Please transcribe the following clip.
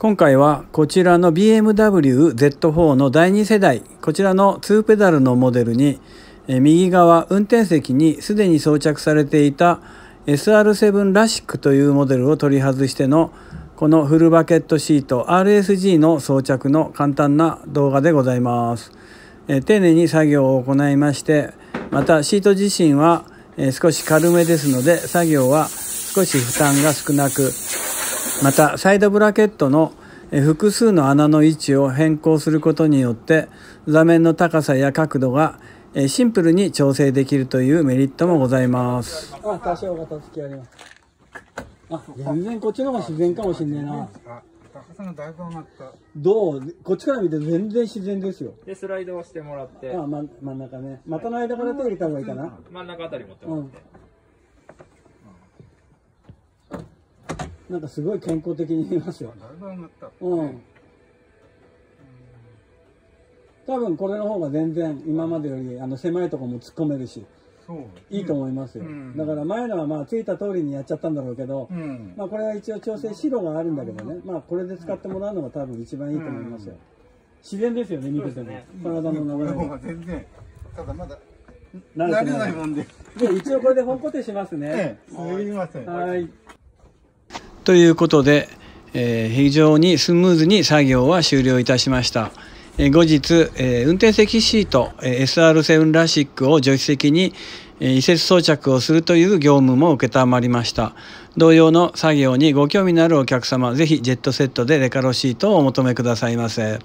今回はこちらの BMW Z4 の第2世代こちらの2ペダルのモデルに右側運転席にすでに装着されていた SR7 ラシックというモデルを取り外してのこのフルバケットシート RSG の装着の簡単な動画でございます。丁寧に作業を行いましてまたシート自身は少し軽めですので作業は少し負担が少なくまたサイドブラケットの複数の穴の位置を変更することによって座面の高さや角度がシンプルに調整できるというメリットもございます。あ、多少片付きあります。あ、全然こっちの方が自然かもしんねえな。高さがだいぶ上がった。どう？こっちから見て全然自然ですよ。で、スライドをしてもらって。あ、ま、真ん中ね。股の間から手入れた方がいいかな。真ん中あたり持ってもらって。うんなんかすごい健康的に見えますよ。うん。多分これの方が全然今までよりあの狭いところも突っ込めるし。いいと思いますよ、うん、だから前のはまあついた通りにやっちゃったんだろうけど、うん、まあこれは一応調整白があるんだけどね、まあこれで使ってもらうのが多分一番いいと思いますよ、自然ですよね見てても、ね、体の流れが。全然ただまだ慣れない。もんで。で一応これで本固定しますね、ええ、すみません。はいということで、えー、非常にスムーズに作業は終了いたしました。えー、後日、えー、運転席シート、え SR7 ラシックを助手席に、え移設装着をするという業務も承りました。同様の作業にご興味のあるお客様、ぜひジェットセットでレカロシートをお求めくださいませ。